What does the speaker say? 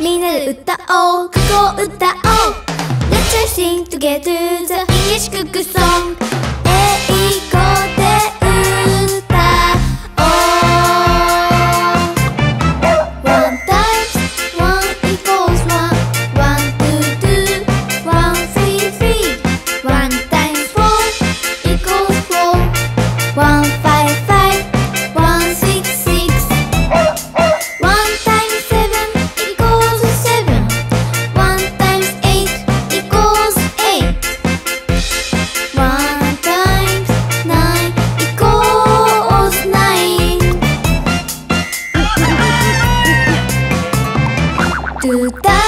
みんなで歌おう過去を歌おう Let's sing together the English cook song 英語 do that